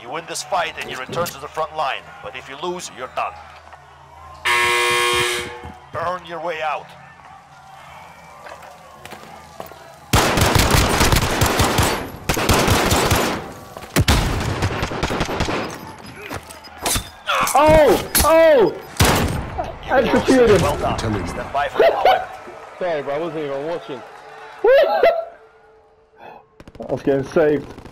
You win this fight and you return to the front line, but if you lose, you're done. Earn your way out. Oh! Oh! Executed! Well done. Stand by for deployment. Sorry, bro, I wasn't even watching. I was getting saved.